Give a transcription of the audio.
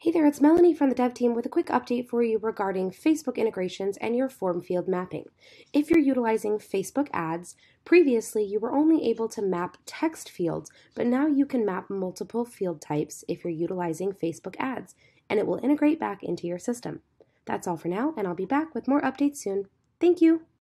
Hey there, it's Melanie from the dev team with a quick update for you regarding Facebook integrations and your form field mapping. If you're utilizing Facebook ads, previously you were only able to map text fields, but now you can map multiple field types if you're utilizing Facebook ads, and it will integrate back into your system. That's all for now, and I'll be back with more updates soon. Thank you!